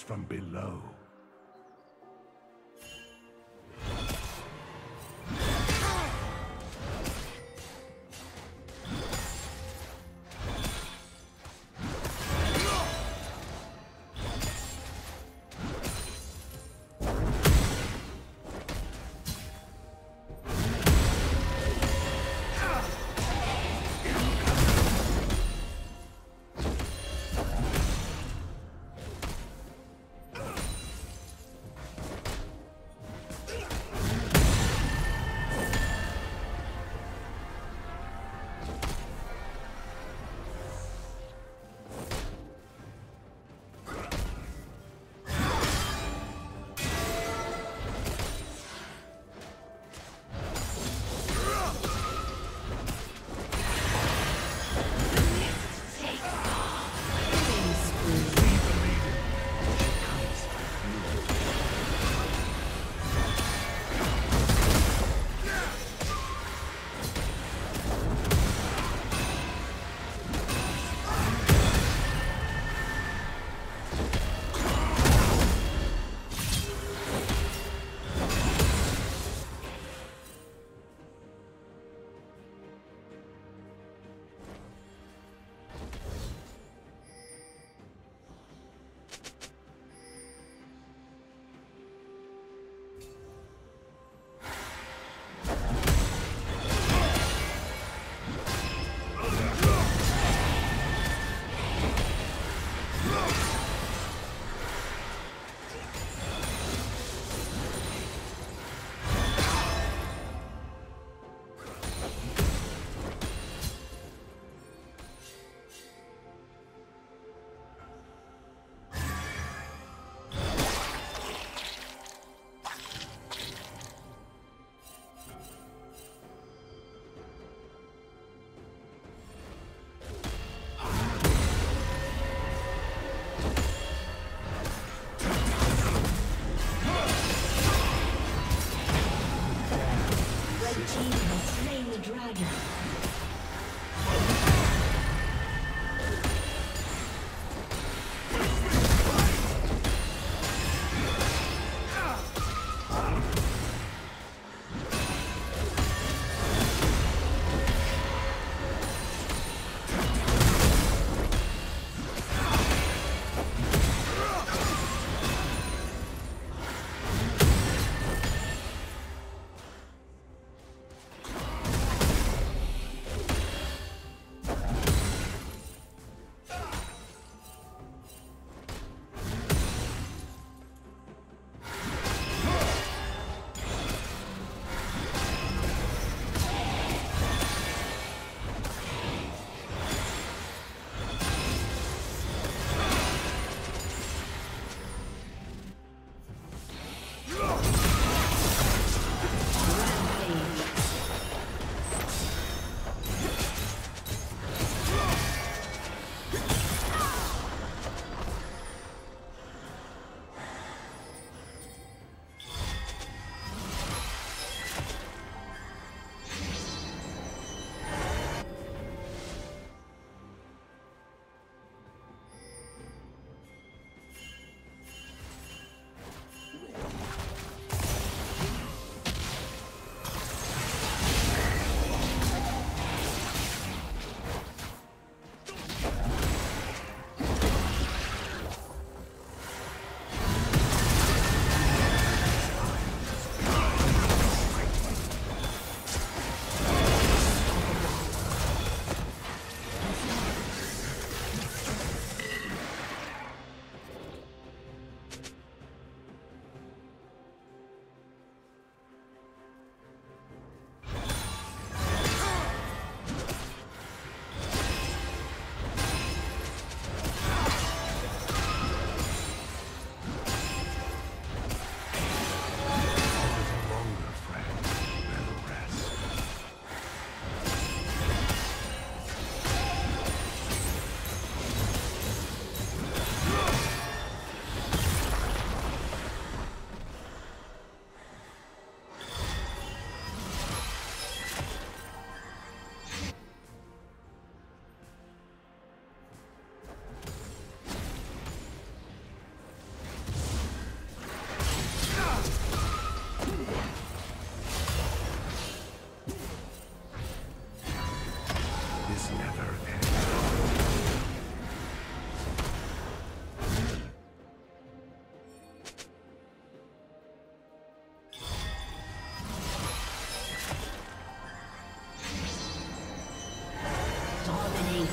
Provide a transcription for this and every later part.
from below.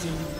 City.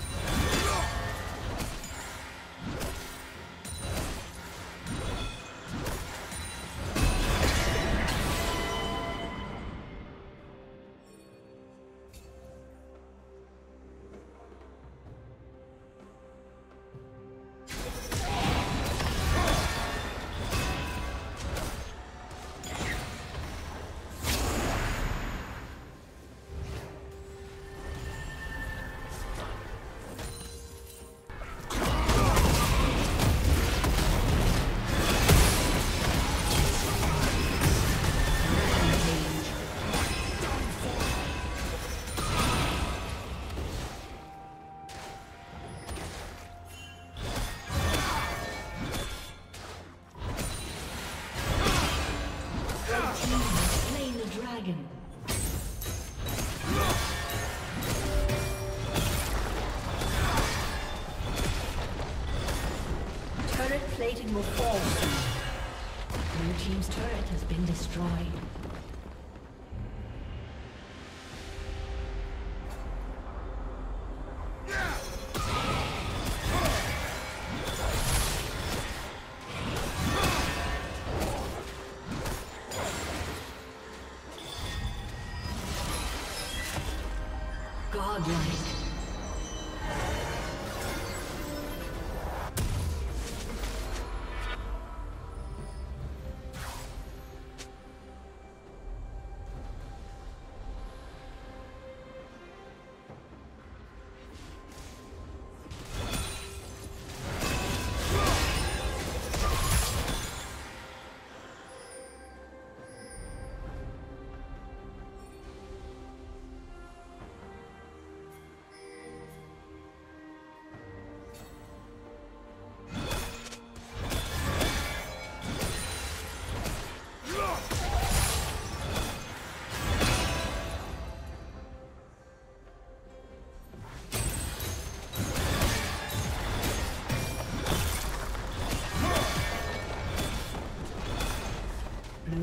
Plating will fall soon. Blue Team's turret has been destroyed. Godlike.